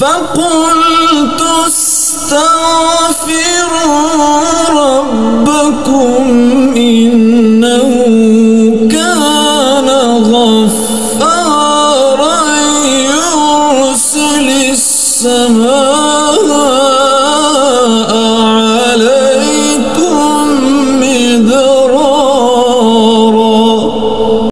فقلت استغفروا ربكم إنه كان غفارا يرسل السماء